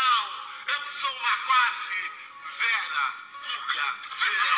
Pessoal, eu sou uma quase Vera Cuca Vera.